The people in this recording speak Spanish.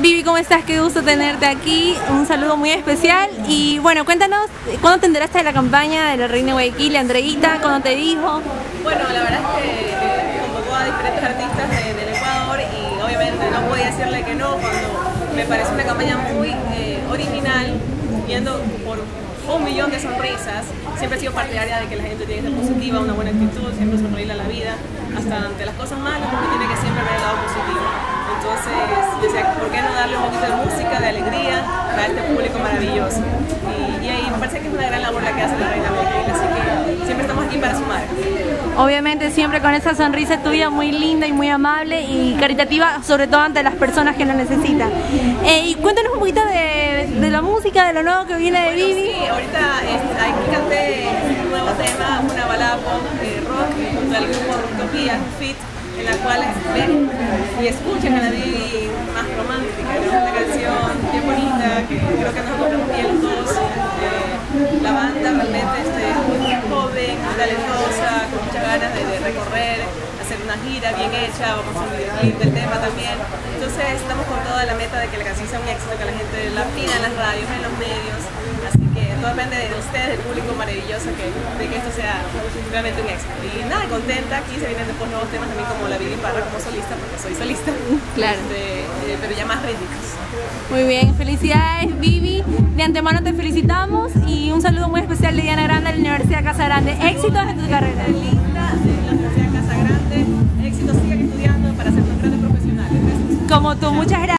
Vivi, ¿cómo estás? Qué gusto tenerte aquí. Un saludo muy especial. Y bueno, cuéntanos, ¿cuándo te enteraste de la campaña de la Reina Guayaquil, Andreita? ¿Cuándo te dijo? Bueno, la verdad es que eh, convocó a diferentes artistas de- del Ecuador y obviamente no podía decirle que no cuando me parece una campaña muy eh, original, viendo por un millón de sonrisas. Siempre he sido partidaria de que la gente tiene que ser positiva, una buena actitud, siempre sonreírle a la vida, hasta ante las cosas malas, porque tiene que siempre ver el lado positivo. Entonces, yo decía, ¿por qué no darle un poquito de música, de alegría a este público maravilloso? Y, y ahí me parece que es una gran labor la que hace la Reina Guayaquil, así que siempre estamos aquí para sumar. Obviamente siempre con esa sonrisa tuya muy linda y muy amable y caritativa, sobre todo ante las personas que lo necesitan. Eh, y cuéntanos un poquito de, de la música, de lo nuevo que viene de Vivi. Sí, ahorita este, aquí canté un nuevo tema, una balada pop eh, rock junto al grupo Utopía Fit, en la cual ven y escuchan a la más romántica. Una canción bien bonita que creo que nos bien todos. Eh, la banda realmente este, es muy joven, muy talentosa, con muchas ganas de, recorrer, hacer una gira bien hecha, vamos a un videoclip del tema también. Entonces estamos con toda la meta de que la canción sea un éxito, que la gente la pida en las radios, en los medios. Depende de ustedes, del público maravilloso, que, de que esto sea realmente un éxito. Y nada, contenta, aquí se vienen después nuevos temas también como la Vivi Parra como solista, porque soy solista. Claro. Este, eh, pero ya más rítmicos. Muy bien, felicidades Vivi. De antemano te felicitamos y un saludo muy especial de Diana Grande de la Universidad Casa Grande. Éxitos en tu carrera. Linda de la Universidad Casa Grande, éxito, sigan estudiando para ser unos grandes profesionales. Como tú, muchas gracias.